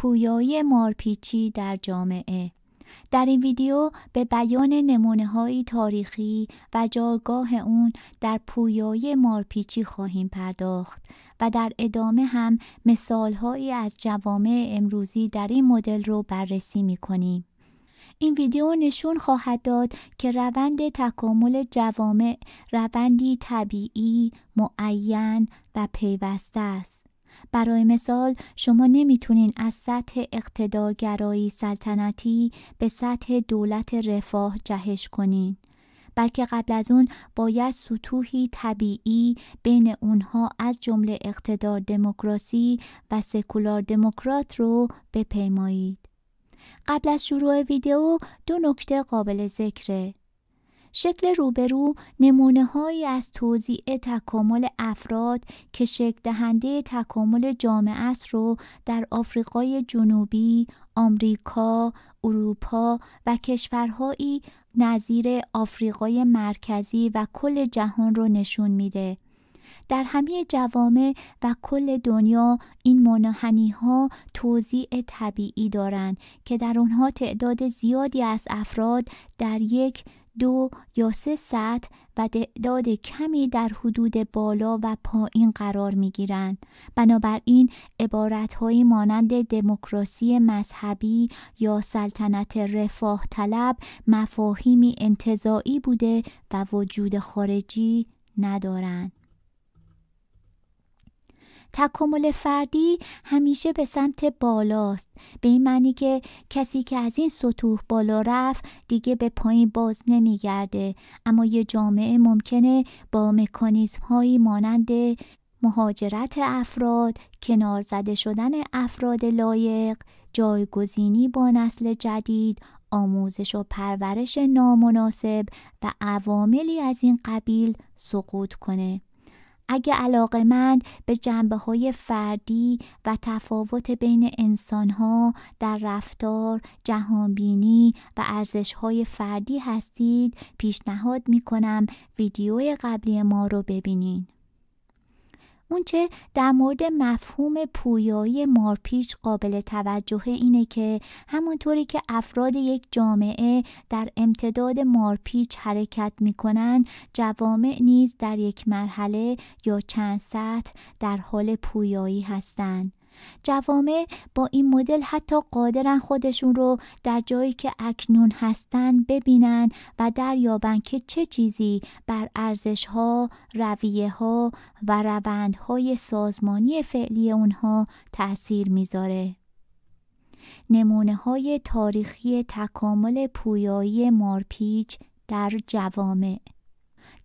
پویایی مارپیچی در جامعه در این ویدیو به بیان نمونه های تاریخی و جایگاه اون در پویایی مارپیچی خواهیم پرداخت و در ادامه هم مثال هایی از جوامع امروزی در این مدل رو بررسی می کنیم. این ویدیو نشون خواهد داد که روند تکامل جوامع روندی طبیعی، معین و پیوسته است. برای مثال شما نمی‌تونین از سطح اقتدارگرایی سلطنتی به سطح دولت رفاه جهش کنین. بلکه قبل از اون باید سطوحی طبیعی بین اونها از جمله اقتدار دموکراسی و سکولار دموکرات رو بپیمایید. قبل از شروع ویدیو دو نکته قابل ذکره. شکل روبرو نمونه هایی از توضیع تکامل افراد که شکل دهنده تکامل جامعه است رو در آفریقای جنوبی، آمریکا، اروپا و کشورهایی نظیر آفریقای مرکزی و کل جهان رو نشون میده. در همه جوامع و کل دنیا این منحنی ها توضیع طبیعی دارند که در آنها تعداد زیادی از افراد در یک دو یا سه سطح و تعداد کمی در حدود بالا و پایین قرار می گیرند. بنابراین عبارتهایی مانند دموکراسی مذهبی یا سلطنت رفاه طلب مفاهیمی انتظاعی بوده و وجود خارجی ندارند. تکامل فردی همیشه به سمت بالاست به این معنی که کسی که از این سطوح بالا رفت دیگه به پایین باز نمیگرده اما یه جامعه ممکنه با مکانیزم هایی مانند مهاجرت افراد، کنار زده شدن افراد لایق، جایگزینی با نسل جدید، آموزش و پرورش نامناسب و عواملی از این قبیل سقوط کنه. اگه علاقمند به جنبه های فردی و تفاوت بین انسان ها در رفتار، جهانبینی و ارزش های فردی هستید پیشنهاد می کنم ویدیو قبلی ما رو ببینین. اونچه در مورد مفهوم پویایی مارپیچ قابل توجه اینه که همونطوری که افراد یک جامعه در امتداد مارپیچ حرکت می‌کنن جوامع نیز در یک مرحله یا چند سطح در حال پویایی هستند. جوامع با این مدل حتی قادرن خودشون رو در جایی که اکنون هستن ببینن و دریابن که چه چیزی بر ارزش ها، رویه ها و روند های سازمانی فعلی اونها تأثیر می‌ذاره. نمونه های تاریخی تکامل پویایی مارپیچ در جوامع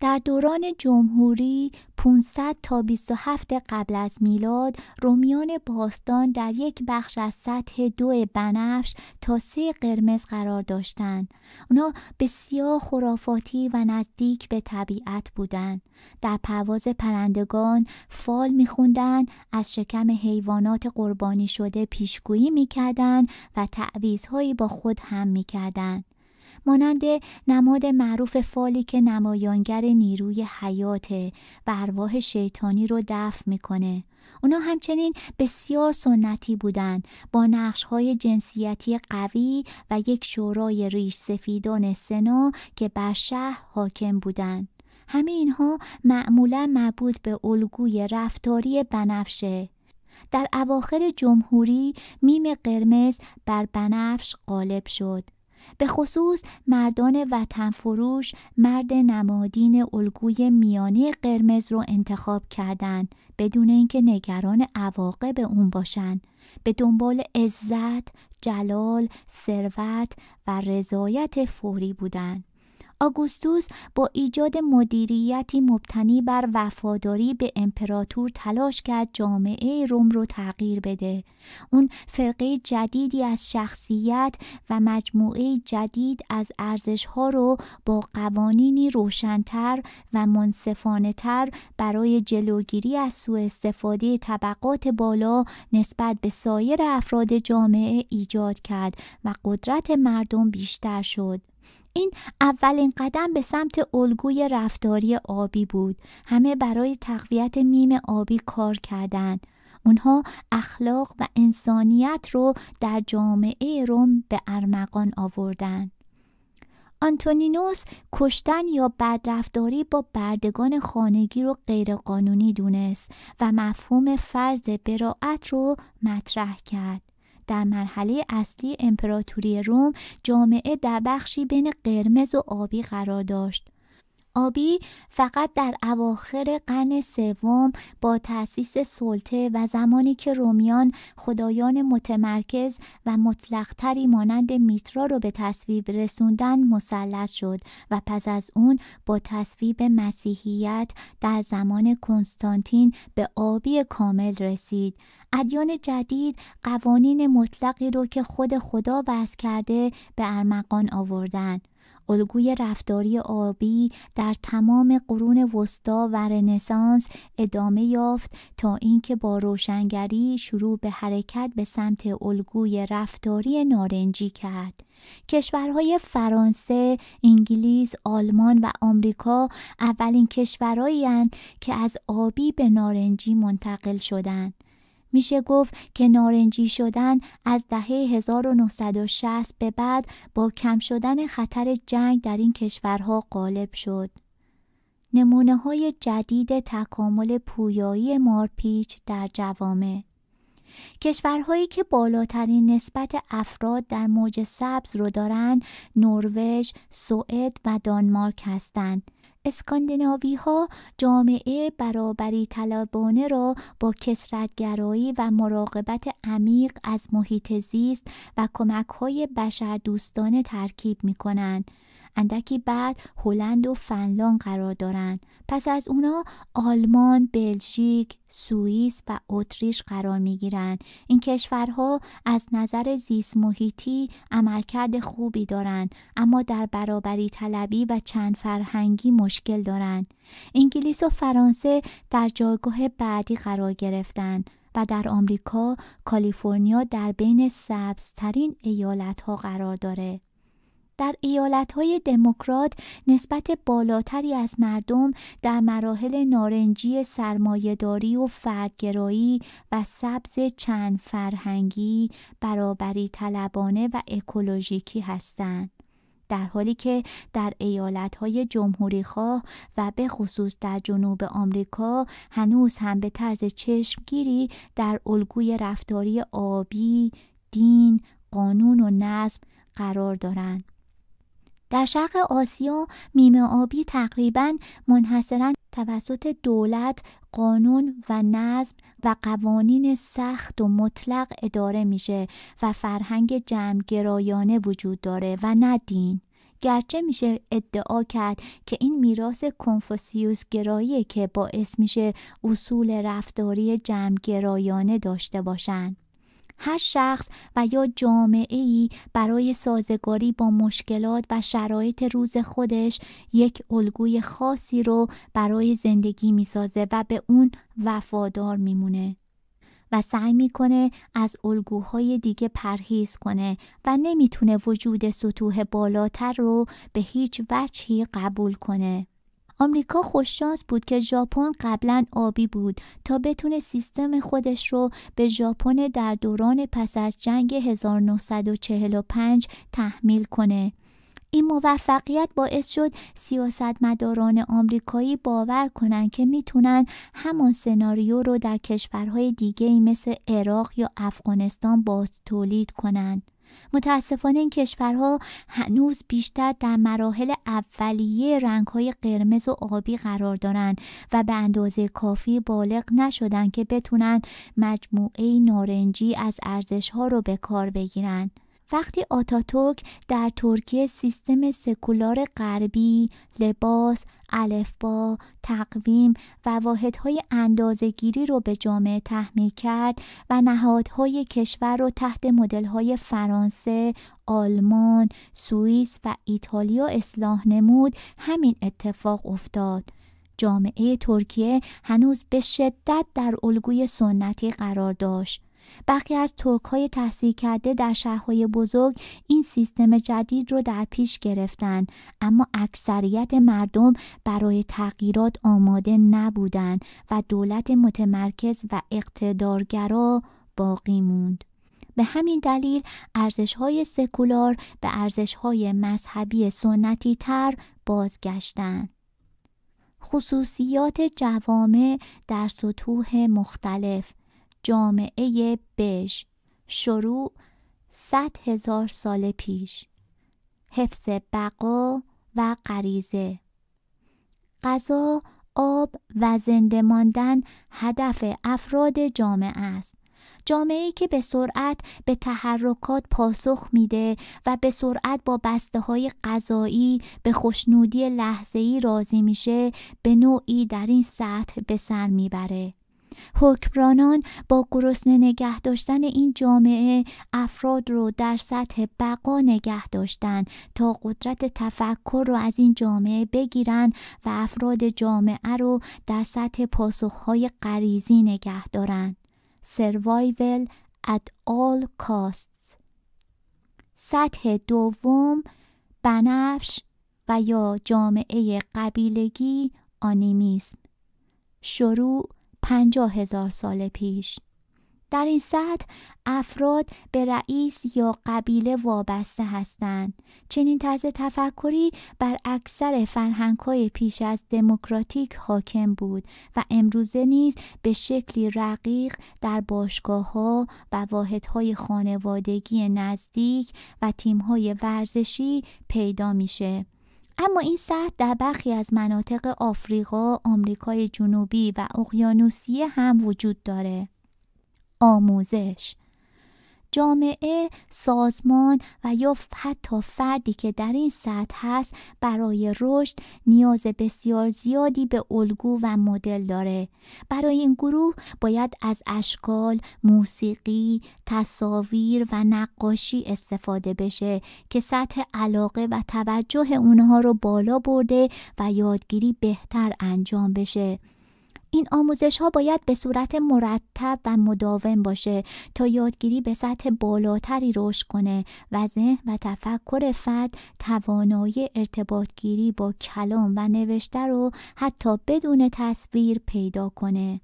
در دوران جمهوری 500 تا 27 قبل از میلاد رومیان باستان در یک بخش از سطح دو بنفش تا سه قرمز قرار داشتند. اونا بسیار خرافاتی و نزدیک به طبیعت بودند. در پرواز پرندگان فال میخوندن از شکم حیوانات قربانی شده پیشگویی می‌کردند و تعویزهایی با خود هم می‌کردند. مانند نماد معروف فالی که نمایانگر نیروی حیاته و ارواح شیطانی رو دفع می‌کنه. اونا همچنین بسیار سنتی بودند با نقش های جنسیتی قوی و یک شورای ریش سفیدان سنا که بر شهر حاکم بودند. همه اینها معمولا مربوط به الگوی رفتاری بنفشه در اواخر جمهوری میم قرمز بر بنفش غالب شد به خصوص مردان وطن فروش مرد نمادین الگوی میانی قرمز رو انتخاب کردند بدون اینکه نگران عواقب اون باشند به دنبال عزت، جلال، ثروت و رضایت فوری بودند آگوستوس با ایجاد مدیریتی مبتنی بر وفاداری به امپراتور تلاش کرد جامعه روم رو تغییر بده. اون فرقه جدیدی از شخصیت و مجموعه جدید از ارزشها رو با قوانینی روشنتر و منصفانه تر برای جلوگیری از سوء استفاده طبقات بالا نسبت به سایر افراد جامعه ایجاد کرد و قدرت مردم بیشتر شد. این اولین قدم به سمت الگوی رفتاری آبی بود. همه برای تقویت میم آبی کار کردند. اونها اخلاق و انسانیت رو در جامعه روم به ارمغان آوردن. آنتونینوس کشتن یا بدرفتاری با بردگان خانگی رو غیرقانونی دونست و مفهوم فرض براعت رو مطرح کرد. در مرحله اصلی امپراتوری روم جامعه در بخشی بین قرمز و آبی قرار داشت. آبی فقط در اواخر قرن سوم با تأسیس سلطه و زمانی که رومیان خدایان متمرکز و مطلقتری مانند میترا را به تصویب رسوندن مسلط شد و پس از اون با تصویب مسیحیت در زمان کنستانتین به آبی کامل رسید. ادیان جدید قوانین مطلقی رو که خود خدا وضع کرده به ارمغان آوردن. الگوی رفتاری آبی در تمام قرون وسطا و رنسانس ادامه یافت تا اینکه با روشنگری شروع به حرکت به سمت الگوی رفتاری نارنجی کرد. کشورهای فرانسه، انگلیس، آلمان و آمریکا اولین کشورهایی که از آبی به نارنجی منتقل شدند. میشه گفت که نارنجی شدن از دهه 1960 به بعد با کم شدن خطر جنگ در این کشورها غالب شد. نمونه های جدید تکامل پویایی مارپیچ در جوامع کشورهایی که بالاترین نسبت افراد در موج سبز رو دارند نروژ، سوئد و دانمارک هستند اسکاندیناوی ها جامعه برابری طلبانه را با کسرتگرایی و مراقبت عمیق از محیط زیست و کمک های بشردوستانه ترکیب می کنند. اندکی بعد هلند و فنلاند قرار دارند پس از اونا آلمان، بلژیک، سوئیس و اتریش قرار می گیرند. این کشورها از نظر زیست محیطی عملکرد خوبی دارند اما در برابری طلبی و چند فرهنگی مشکل دارند. انگلیس و فرانسه در جایگاه بعدی قرار گرفتند و در آمریکا کالیفرنیا در بین سبزترین ایالت ها قرار داره. در ایالتهای دموکرات نسبت بالاتری از مردم در مراحل نارنجی سرمایهداری و فردگرایی و سبز چند فرهنگی برابری طلبانه و اکولوژیکی هستند. در حالی که در ایالتهای جمهوری خواه و به خصوص در جنوب آمریکا هنوز هم به طرز چشمگیری در الگوی رفتاری آبی، دین، قانون و نظم قرار دارند. در شرق آسیا میمه آبی تقریبا منحصرا توسط دولت قانون و نظم و قوانین سخت و مطلق اداره میشه و فرهنگ جمعگرایانه وجود داره و نه دین. گرچه میشه ادعا کرد که این میراث کنفوسیوس گرایی که باعث میشه اصول رفتاری جمعگرایانه داشته باشند هر شخص و یا جامعه ای برای سازگاری با مشکلات و شرایط روز خودش یک الگوی خاصی رو برای زندگی می‌سازه و به اون وفادار میمونه و سعی می‌کنه از الگوهای دیگه پرهیز کنه و نمی‌تونه وجود سطوح بالاتر رو به هیچ وجهی قبول کنه. آمریکا خوششانس بود که ژاپن قبلا آبی بود تا بتونه سیستم خودش رو به ژاپن در دوران پس از جنگ 1945 تحمیل کنه. این موفقیت باعث شد سیاستمداران آمریکایی باور کنند که می‌تونن همان سناریو رو در کشورهای دیگه مثل عراق یا افغانستان باز تولید کنند. متاسفانه این کشورها هنوز بیشتر در مراحل اولیه رنگهای قرمز و آبی قرار دارند و به اندازه کافی بالغ نشدن که بتونن مجموعه نارنجی از ارزشها رو به کار بگیرن. وقتی آتاتورک در ترکیه سیستم سکولار غربی، لباس، الفبا، تقویم و واحدهای اندازهگیری رو به جامعه تحمیل کرد و نهادهای کشور رو تحت مدلهای فرانسه، آلمان، سوئیس و ایتالیا اصلاح نمود همین اتفاق افتاد. جامعه ترکیه هنوز به شدت در الگوی سنتی قرار داشت. برخی از ترک های تحصیل کرده در شهرهای بزرگ این سیستم جدید رو در پیش گرفتن اما اکثریت مردم برای تغییرات آماده نبودند و دولت متمرکز و اقتدارگرا باقی موند. به همین دلیل ارزش های سکولار به ارزش های مذهبی سنتی تر بازگشتند. خصوصیات جوامع در سطوح مختلف جامعه بش شروع صد هزار سال پیش. حفظ بقا و غریزه. غذا آب و زنده ماندن هدف افراد جامعه است. جامعه‌ای که به سرعت به تحرکات پاسخ میده و به سرعت با بسته های غذایی به خوشنودی لحظه‌ای راضی میشه به نوعی در این سطح به سر می‌بره. حکمرانان با گرسنه نگه داشتن این جامعه افراد رو در سطح بقا نگه داشتن تا قدرت تفکر رو از این جامعه بگیرن و افراد جامعه رو در سطح پاسخهای غریزی نگه دارن. survival at all costs سطح دوم بنفش و یا جامعه قبیلگی آنیمیسم شروع پنجاه هزار سال پیش در این سطح افراد به رئیس یا قبیله وابسته هستند. چنین طرز تفکری بر اکثر فرهنگ‌های پیش از دموکراتیک حاکم بود و امروزه نیز به شکلی رقیق در باشگاه‌ها و واحدهای خانوادگی نزدیک و تیم‌های ورزشی پیدا میشه. اما این سطح در برخی از مناطق آفریقا، آمریکای جنوبی و اقیانوسیه هم وجود داره. آموزش جامعه، سازمان و یا حتی فردی که در این سطح هست برای رشد نیاز بسیار زیادی به الگو و مدل داره. برای این گروه باید از اشکال، موسیقی، تصاویر و نقاشی استفاده بشه که سطح علاقه و توجه اونها رو بالا برده و یادگیری بهتر انجام بشه. این آموزش ها باید به صورت مرتب و مداوم باشه تا یادگیری به سطح بالاتری رشد کنه و ذهن و تفکر فرد توانایی ارتباط گیری با کلام و نوشته رو حتی بدون تصویر پیدا کنه.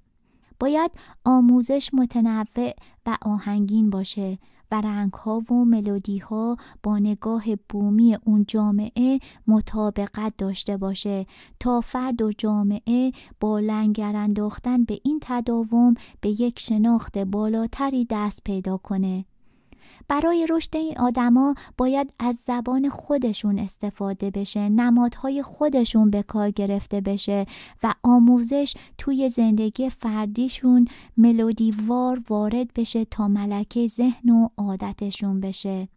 باید آموزش متنوع و آهنگین باشه و رنگ ها و ملودی ها با نگاه بومی اون جامعه مطابقت داشته باشه تا فرد و جامعه با لنگر انداختن به این تداوم به یک شناخت بالاتری دست پیدا کنه. برای رشد این آدما باید از زبان خودشون استفاده بشه نمادهای خودشون به کار گرفته بشه و آموزش توی زندگی فردیشون ملودیوار وارد بشه تا ملکه ذهن و عادتشون بشه.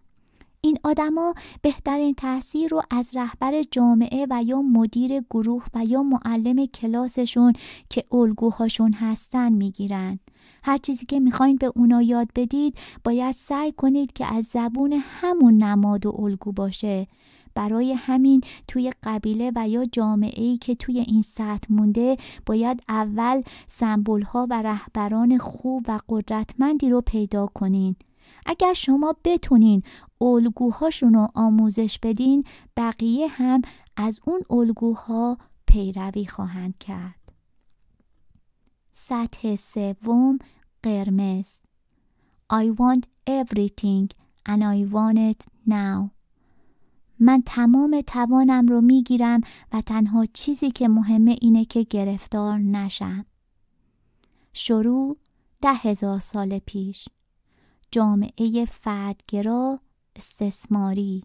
این آدما بهترین تاثیر رو از رهبر جامعه و یا مدیر گروه و یا معلم کلاسشون که الگوهاشون هستن می‌گیرن. هر چیزی که می‌خواین به اونا یاد بدید باید سعی کنید که از زبون همون نماد و الگو باشه. برای همین توی قبیله و یا جامعه ای که توی این سطح مونده باید اول سمبول ها و رهبران خوب و قدرتمندی رو پیدا کنین. اگر شما بتونین الگوهاشون رو آموزش بدین بقیه هم از اون الگوها پیروی خواهند کرد. سطح سوم قرمز. I want everything and I want it now. من تمام توانم رو می‌گیرم و تنها چیزی که مهمه اینه که گرفتار نشم. شروع ده هزار سال پیش. جامعه فردگرا استثماری.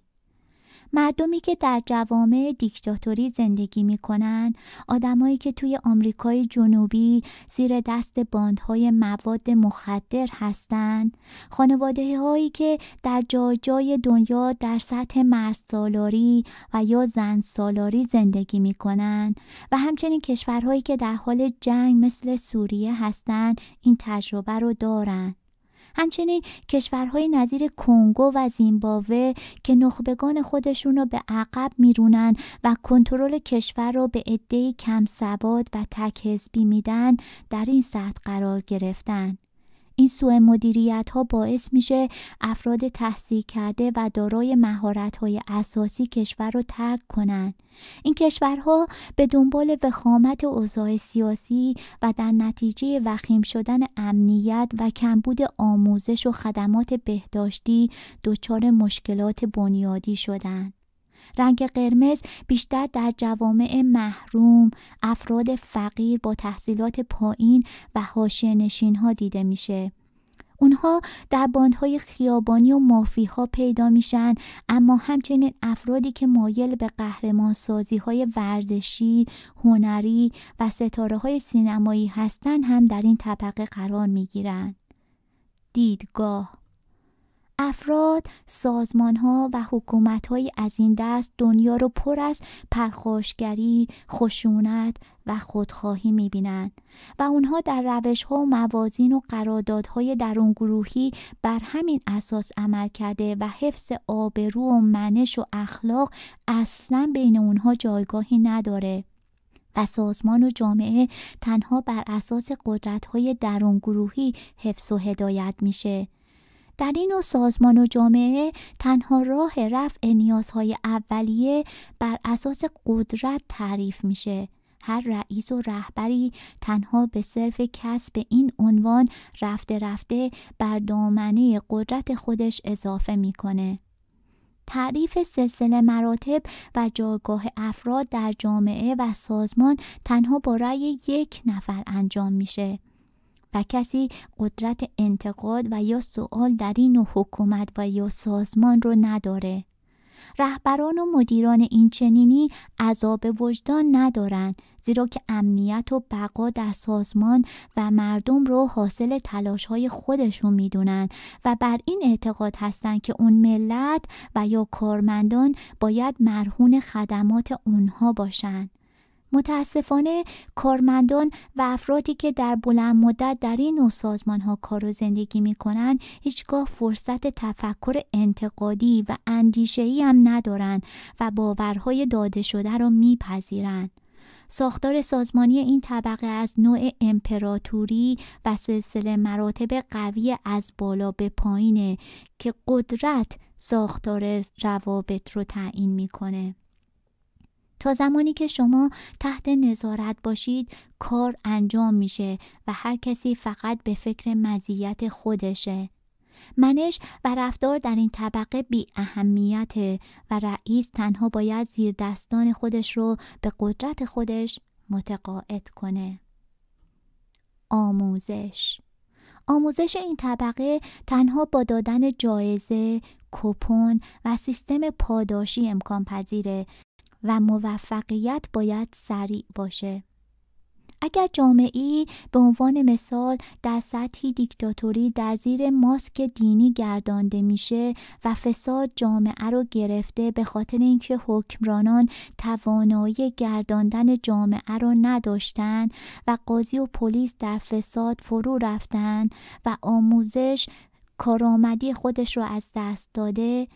مردمی که در جوامع دیکتاتوری زندگی می کنند آدمایی که توی آمریکای جنوبی زیر دست باندهای مواد مخدر هستند خانواده هایی که در جای جای دنیا در سطح مرز سالاری و یا زن سالاری زندگی می کنند و همچنین کشورهایی که در حال جنگ مثل سوریه هستند این تجربه رو دارند همچنین کشورهای نظیر کنگو و زیمبابوه که نخبگان خودشون رو به عقب میرونن و کنترل کشور رو به عدهای کم سواد و تک حزبی میدن در این سطح قرار گرفتن. این سوء مدیریت ها باعث میشه افراد تحصیل کرده و دارای مهارت های اساسی کشور رو ترک کنند. این کشورها به دنبال وخامت اوضاع سیاسی و در نتیجه وخیم شدن امنیت و کمبود آموزش و خدمات بهداشتی دچار مشکلات بنیادی شدند. رنگ قرمز بیشتر در جوامع محروم، افراد فقیر با تحصیلات پایین و حاشیه نشین ها دیده میشه. اونها در باندهای خیابانی و مافی ها پیدا میشن اما همچنین افرادی که مایل به قهرمان سازی های ورزشی، هنری و ستاره های سینمایی هستند هم در این طبقه قرار می‌گیرند. دیدگاه افراد، سازمان ها و حکومت های از این دست دنیا رو پر از پرخاشگری، خشونت و خودخواهی می بینند و اونها در روش ها و موازین و قراردادهای درون گروهی بر همین اساس عمل کرده و حفظ آبرو و منش و اخلاق اصلا بین اونها جایگاهی نداره. و سازمان و جامعه تنها بر اساس قدرت های درون گروهی حفظ و هدایت میشه. در این نوع سازمان و جامعه تنها راه رفع نیازهای اولیه بر اساس قدرت تعریف میشه. هر رئیس و رهبری تنها به صرف کسب این عنوان رفته رفته بر دامنه قدرت خودش اضافه می‌کنه. تعریف سلسله مراتب و جایگاه افراد در جامعه و سازمان تنها با رأی یک نفر انجام میشه. و کسی قدرت انتقاد و یا سوال در این نوع حکومت و یا سازمان رو نداره. رهبران و مدیران این چنینی عذاب وجدان ندارند زیرا که امنیت و بقا در سازمان و مردم رو حاصل تلاش های خودشون می‌دونن و بر این اعتقاد هستند که اون ملت و یا کارمندان باید مرهون خدمات اونها باشند. متاسفانه کارمندان و افرادی که در بلند مدت در این نوع سازمان ها کار و زندگی می کنند هیچگاه فرصت تفکر انتقادی و اندیشه ای هم ندارند و باورهای داده شده را میپذیرند. ساختار سازمانی این طبقه از نوع امپراتوری و سلسله مراتب قوی از بالا به پایینه که قدرت ساختار روابط رو تعیین می‌کنه. تا زمانی که شما تحت نظارت باشید کار انجام میشه و هر کسی فقط به فکر مزیت خودشه. منش و رفتار در این طبقه بی اهمیت و رئیس تنها باید زیر دستان خودش رو به قدرت خودش متقاعد کنه. آموزش. آموزش این طبقه تنها با دادن جایزه، کپون و سیستم پاداشی امکان پذیره و موفقیت باید سریع باشه. اگر جامعی به عنوان مثال در سطحی دیکتاتوری در زیر ماسک دینی گردانده میشه و فساد جامعه رو گرفته به خاطر اینکه حکمرانان توانایی گرداندن جامعه رو نداشتن و قاضی و پلیس در فساد فرو رفتن و آموزش کارآمدی خودش رو از دست داده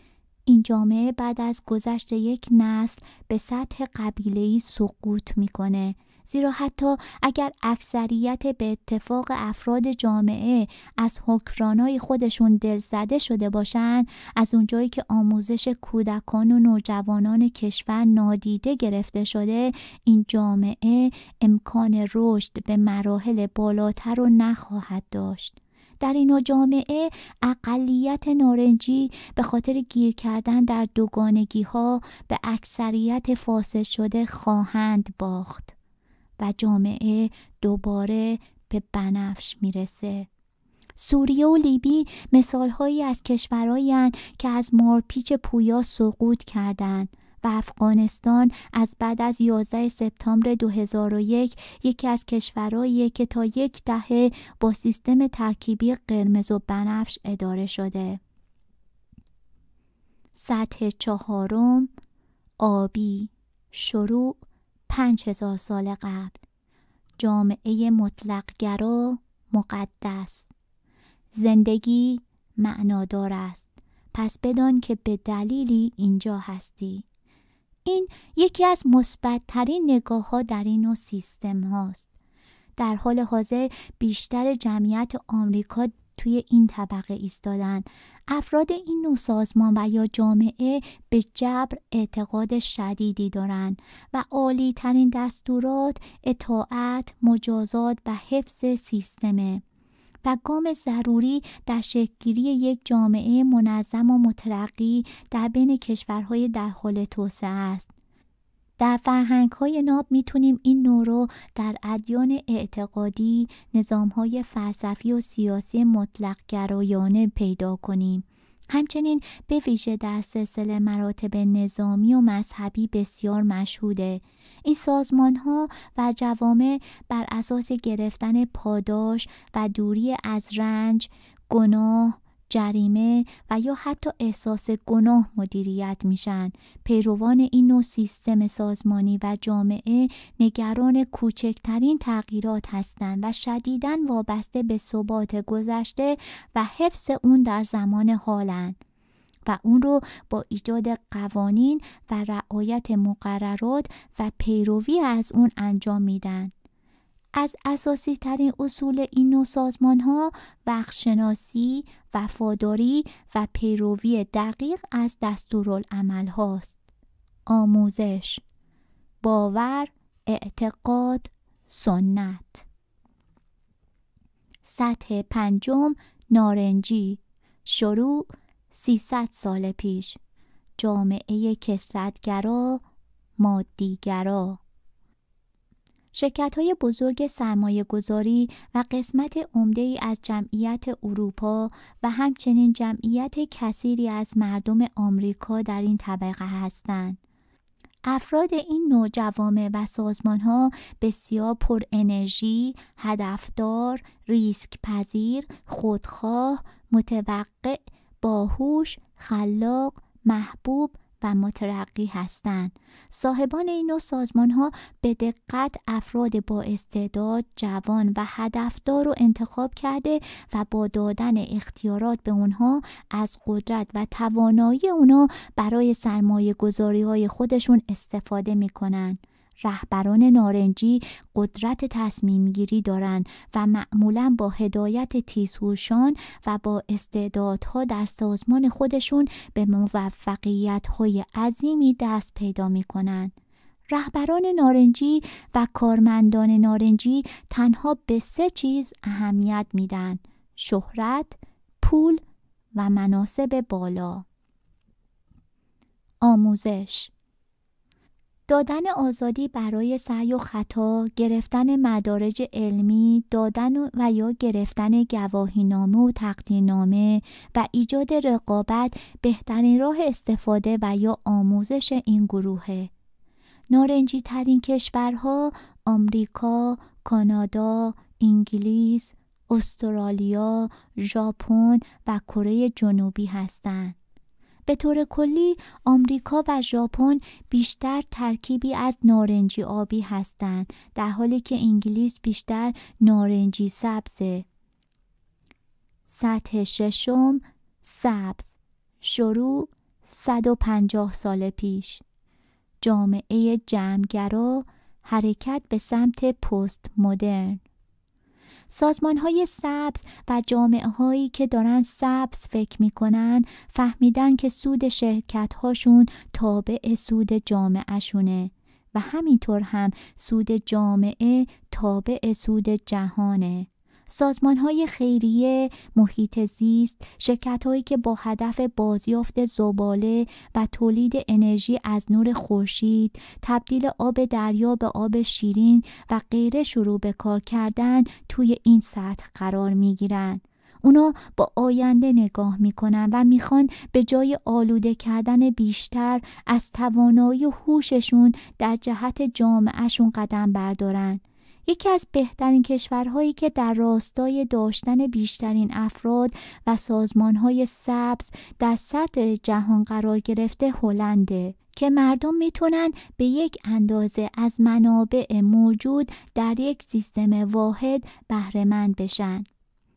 این جامعه بعد از گذشت یک نسل به سطح قبیله‌ای سقوط می‌کنه. زیرا حتی اگر اکثریت به اتفاق افراد جامعه از حکرانای خودشون دلزده شده باشند از اونجایی که آموزش کودکان و نوجوانان کشور نادیده گرفته شده این جامعه امکان رشد به مراحل بالاتر رو نخواهد داشت. در این جامعه اقلیت نارنجی به خاطر گیر کردن در دوگانگی ها به اکثریت فاسد شده خواهند باخت و جامعه دوباره به بنفش می‌رسه. سوریه و لیبی مثال هایی از کشورهایی که از مارپیچ پویا سقوط کردند. و افغانستان از بعد از 11 سپتامبر 2001 یکی از کشورهایی که تا یک دهه با سیستم ترکیبی قرمز و بنفش اداره شده. سطح چهارم آبی شروع پنج هزار سال قبل. جامعه مطلقگرا مقدس. زندگی معنادار است. پس بدان که به دلیلی اینجا هستی. این یکی از مثبتترین نگاه ها در این نوع سیستم هاست. در حال حاضر بیشتر جمعیت آمریکا توی این طبقه ایستادن افراد این نوع سازمان و یا جامعه به جبر اعتقاد شدیدی دارند و عالی ترین دستورات اطاعت مجازات و حفظ سیستمه و گام ضروری در شکلگیری یک جامعه منظم و مترقی در بین کشورهای در حال توسعه است. در فرهنگ های ناب می‌تونیم این نوع رو در ادیان اعتقادی، نظام های فلسفی و سیاسی مطلق گرایانه پیدا کنیم. همچنین به ویژه در سلسله مراتب نظامی و مذهبی بسیار مشهوده. این سازمان ها و جوامع بر اساس گرفتن پاداش و دوری از رنج، گناه، جریمه و یا حتی احساس گناه مدیریت میشن. پیروان این نوع سیستم سازمانی و جامعه نگران کوچکترین تغییرات هستند و شدیداً وابسته به ثبات گذشته و حفظ اون در زمان حالن. و اون رو با ایجاد قوانین و رعایت مقررات و پیروی از اون انجام میدن. از اساسی ترین اصول این نوع سازمان ها بخشناسی، وفاداری و پیروی دقیق از دستورالعمل هاست. آموزش، باور، اعتقاد، سنت. سطح پنجم نارنجی شروع 300 سال پیش جامعه کسرتگرا مادیگرا شرکت های بزرگ سرمایه گذاری و قسمت عمده ای از جمعیت اروپا و همچنین جمعیت کثیری از مردم آمریکا در این طبقه هستند. افراد این نوع جوامع و سازمان ها بسیار پر انرژی، هدفدار، ریسک پذیر، خودخواه، متوقع، باهوش، خلاق، محبوب و مترقی هستند. صاحبان این نوع سازمان ها به دقت افراد با استعداد، جوان و هدفدار رو انتخاب کرده و با دادن اختیارات به اونها از قدرت و توانایی اونا برای سرمایه گذاری های خودشون استفاده می رهبران نارنجی قدرت تصمیم گیری دارند و معمولا با هدایت تیزهوشان و با استعدادها در سازمان خودشون به موفقیت های عظیمی دست پیدا می کنند. رهبران نارنجی و کارمندان نارنجی تنها به سه چیز اهمیت میدن شهرت، پول و مناسب بالا. آموزش دادن آزادی برای سعی و خطا، گرفتن مدارج علمی، دادن و یا گرفتن گواهینامه و تقدیرنامه و ایجاد رقابت بهترین راه استفاده و یا آموزش این گروهه. نارنجی ترین کشورها آمریکا، کانادا، انگلیس، استرالیا، ژاپن و کره جنوبی هستند. به طور کلی آمریکا و ژاپن بیشتر ترکیبی از نارنجی آبی هستند در حالی که انگلیس بیشتر نارنجی سبزه سطح ششم سبز. شروع 150 سال پیش. جامعه جمعگرا حرکت به سمت پست مدرن سازمان های سبز و جامعه هایی که دارن سبز فکر می‌کنن فهمیدن که سود شرکت هاشون تابع سود جامعه شونه و همینطور هم سود جامعه تابع سود جهانه. سازمان های خیریه، محیط زیست، شرکت هایی که با هدف بازیافت زباله و تولید انرژی از نور خورشید، تبدیل آب دریا به آب شیرین و غیره شروع به کار کردن توی این سطح قرار می گیرن. اونا با آینده نگاه می‌کنن و می‌خوان به جای آلوده کردن بیشتر از توانایی و هوششون در جهت جامعهشون قدم بردارن. یکی از بهترین کشورهایی که در راستای داشتن بیشترین افراد و سازمانهای سبز در صدر جهان قرار گرفته هلنده که مردم می‌تونن به یک اندازه از منابع موجود در یک سیستم واحد بهرهمند بشن.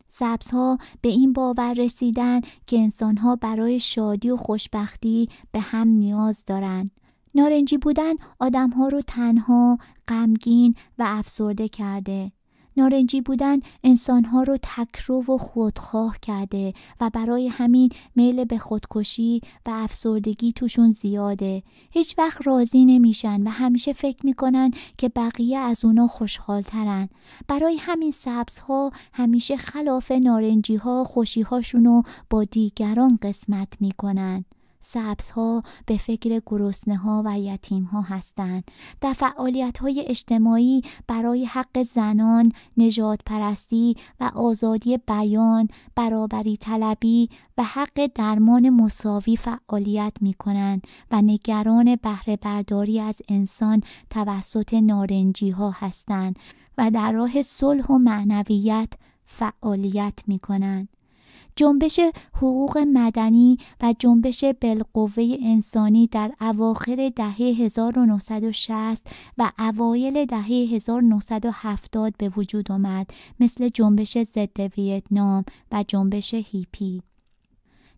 سبزها به این باور رسیدن که انسانها برای شادی و خوشبختی به هم نیاز دارند. نارنجی بودن آدمها رو تنها، غمگین و افسرده کرده. نارنجی بودن انسانها رو تکرو و خودخواه کرده و برای همین میل به خودکشی و افسردگی توشون زیاده. هیچ وقت راضی نمیشن و همیشه فکر می‌کنن که بقیه از اونا خوشحالترن. برای همین سبزها همیشه خلاف نارنجی ها خوشی هاشونو با دیگران قسمت می‌کنن. ها به فکر گرسنه ها و یتیم ها هستند. در فعالیت های اجتماعی برای حق زنان، نجات پرستی و آزادی بیان، برابری طلبی و حق درمان مساوی فعالیت می کنند و نگران بهره برداری از انسان توسط نارنجی ها هستند و در راه صلح و معنویت فعالیت می کنند. جنبش حقوق مدنی و جنبش بالقوه انسانی در اواخر دهه 1960 و اوایل دهه 1970 به وجود آمد مثل جنبش ضد ویتنام و جنبش هیپی.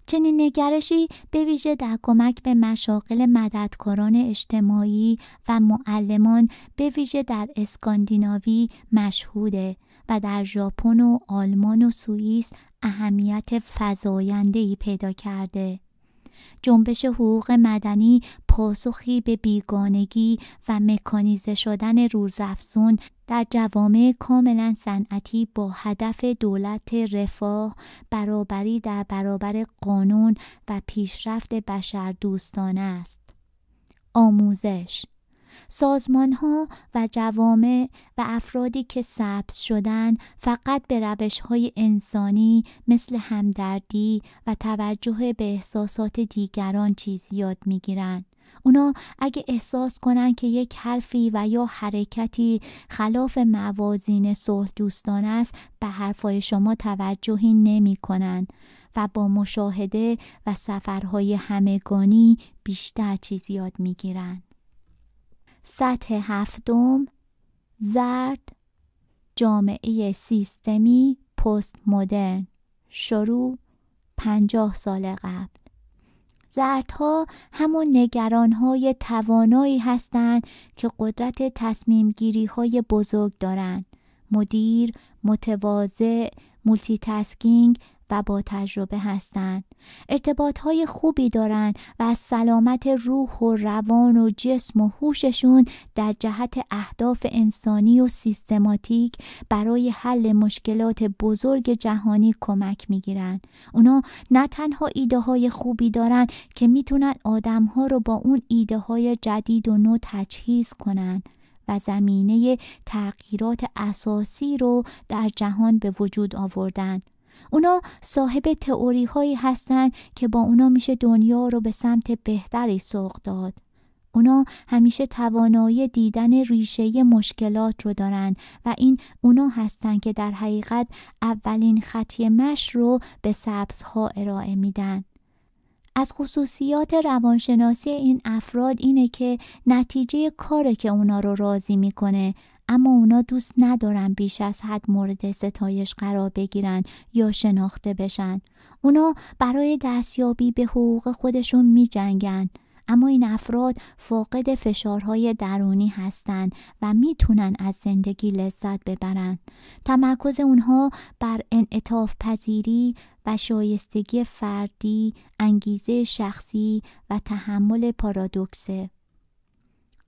چنین نگرشی به ویژه در کمک به مشاغل مددکاران اجتماعی و معلمان به ویژه در اسکاندیناوی مشهوده و در ژاپن و آلمان و سوئیس اهمیت فزاینده‌ای پیدا کرده. جنبش حقوق مدنی پاسخی به بیگانگی و مکانیزه شدن روزافزون در جوامع کاملا صنعتی با هدف دولت رفاه برابری در برابر قانون و پیشرفت بشر دوستانه است. آموزش سازمان ها و جوامع و افرادی که ثبت شدن فقط به روش های انسانی مثل همدردی و توجه به احساسات دیگران چیز یاد می گیرن. اونا اگه احساس کنن که یک حرفی و یا حرکتی خلاف موازین صلح دوستان است به حرفای شما توجهی نمی کنن و با مشاهده و سفرهای همگانی بیشتر چیز یاد می گیرن. سطح هفتم زرد جامعه سیستمی پست مدرن شروع پنجاه سال قبل زردها همون نگران های توانایی هستند که قدرت تصمیم گیری های بزرگ دارند. مدیر، متواضع، multitasking و با تجربه هستند. ارتباط های خوبی دارند و از سلامت روح و روان و جسم و هوششون در جهت اهداف انسانی و سیستماتیک برای حل مشکلات بزرگ جهانی کمک می‌گیرند. اونا نه تنها ایده های خوبی دارند که می‌تونن آدم ها رو با اون ایده های جدید و نو تجهیز کنند. و زمینه تغییرات اساسی رو در جهان به وجود آوردن. اونا صاحب تئوری هایی هستن که با اونا میشه دنیا رو به سمت بهتری سوق داد. اونا همیشه توانایی دیدن ریشه مشکلات رو دارن و این اونا هستن که در حقیقت اولین خطی مش رو به سبزها ارائه میدن. از خصوصیات روانشناسی این افراد اینه که نتیجه کاره که اونا رو راضی می‌کنه اما اونا دوست ندارن بیش از حد مورد ستایش قرار بگیرن یا شناخته بشن. اونا برای دستیابی به حقوق خودشون می جنگن. اما این افراد فاقد فشارهای درونی هستند و می‌تونن از زندگی لذت ببرن. تمرکز اونها بر انعطاف پذیری و شایستگی فردی، انگیزه شخصی و تحمل پارادوکسه.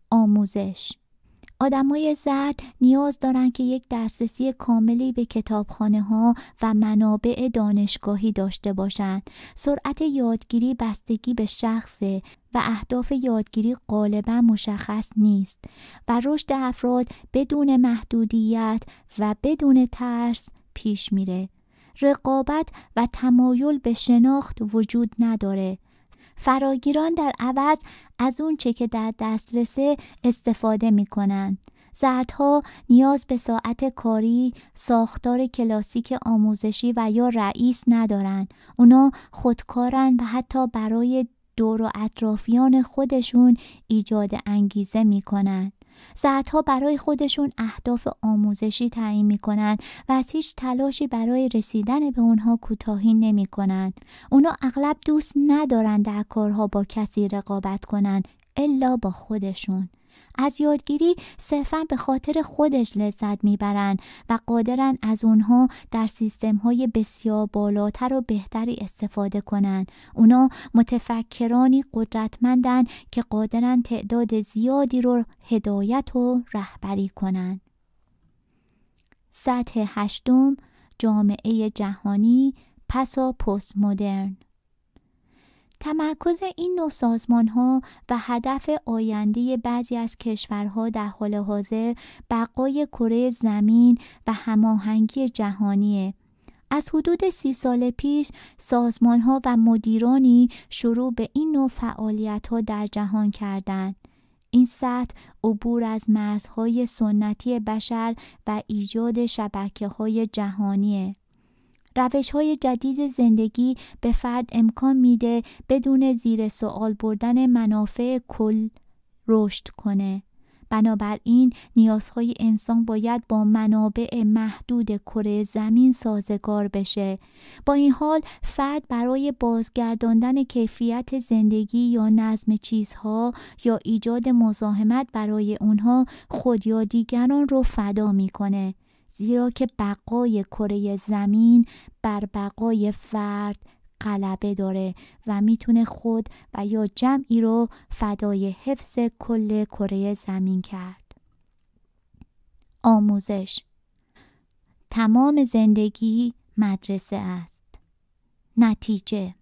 آموزش آدمای زرد نیاز دارن که یک دسترسی کاملی به کتابخانه ها و منابع دانشگاهی داشته باشند. سرعت یادگیری بستگی به شخصه و اهداف یادگیری غالبا مشخص نیست و رشد افراد بدون محدودیت و بدون ترس پیش میره. رقابت و تمایل به شناخت وجود نداره فراگیران در عوض از اون چه که در دسترسه استفاده می کنند. زردها نیاز به ساعت کاری، ساختار کلاسیک آموزشی و یا رئیس ندارند. اونا خودکارن و حتی برای دور و اطرافیان خودشون ایجاد انگیزه می زردها برای خودشون اهداف آموزشی تعیین می کنند و از هیچ تلاشی برای رسیدن به اونها کوتاهی نمی کنند. اونا اغلب دوست ندارند در کارها با کسی رقابت کنند الا با خودشون. از یادگیری صرفا به خاطر خودش لذت می‌برند و قادرن از اونها در سیستم های بسیار بالاتر و بهتری استفاده کنند. اونا متفکرانی قدرتمندن که قادرن تعداد زیادی رو هدایت و رهبری کنند. سطح هشتم جامعه جهانی پسا پست مدرن تمرکز این نوع سازمان ها و هدف آینده بعضی از کشورها در حال حاضر بقای کره زمین و هماهنگی جهانیه. از حدود سی سال پیش سازمان ها و مدیرانی شروع به این نوع فعالیت ها در جهان کردند. این سطح عبور از مرزهای سنتی بشر و ایجاد شبکه های جهانیه. روش های جدید زندگی به فرد امکان میده بدون زیر سوال بردن منافع کل رشد کنه. بنابراین نیازهای انسان باید با منابع محدود کره زمین سازگار بشه. با این حال فرد برای بازگرداندن کیفیت زندگی یا نظم چیزها یا ایجاد مزاحمت برای اونها خود یا دیگران رو فدا می‌کنه. زیرا که بقای کره زمین بر بقای فرد غلبه داره و می‌تونه خود و یا جمعی رو فدای حفظ کل کره زمین کرد. آموزش تمام زندگی مدرسه است. نتیجه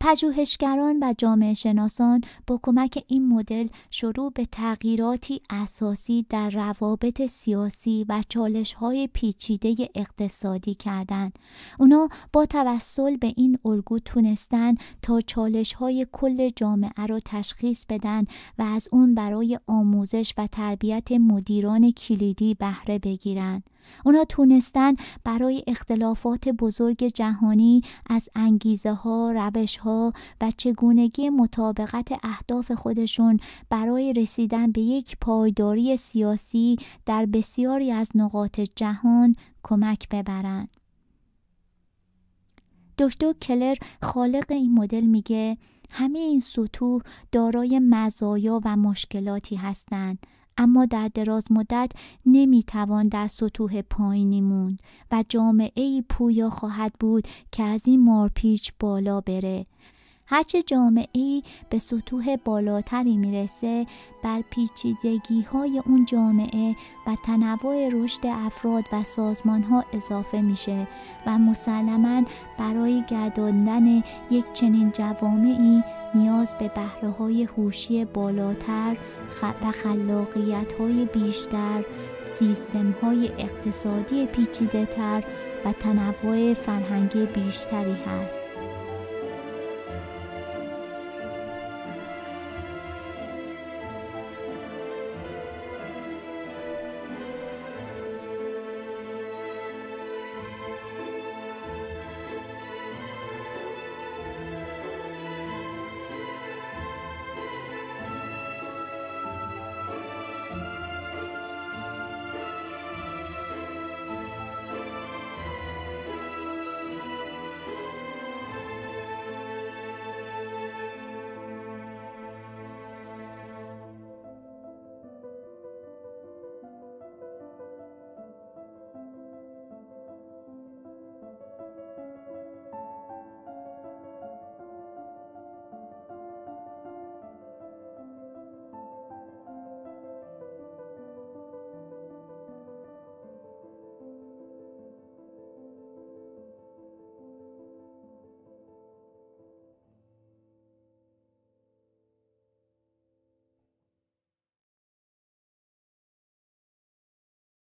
پژوهشگران و جامعه شناسان با کمک این مدل شروع به تغییراتی اساسی در روابط سیاسی و چالش های پیچیده اقتصادی کردند. اونا با توسل به این الگو تونستن تا چالش های کل جامعه را تشخیص بدن و از اون برای آموزش و تربیت مدیران کلیدی بهره بگیرند. اونا تونستن برای اختلافات بزرگ جهانی از انگیزه ها، روش ها و چگونگی مطابقت اهداف خودشون برای رسیدن به یک پایداری سیاسی در بسیاری از نقاط جهان کمک ببرند. دکتر کلر خالق این مدل میگه همه این سطوح دارای مزایا و مشکلاتی هستند اما در دراز مدت نمی‌توان در سطوح پایینی موند و جامعه ای پویا خواهد بود که از این مارپیچ بالا بره. هرچه جامعه به سطوح بالاتری می‌رسه بر پیچیدگی های اون جامعه و تنوع رشد افراد و سازمان ها اضافه میشه و مسلما برای گرداندن یک چنین جوامعی نیاز به بهره های هوشی بالاتر و خلاقیت های بیشتر سیستم های اقتصادی پیچیده تر و تنوع فرهنگی بیشتری هست.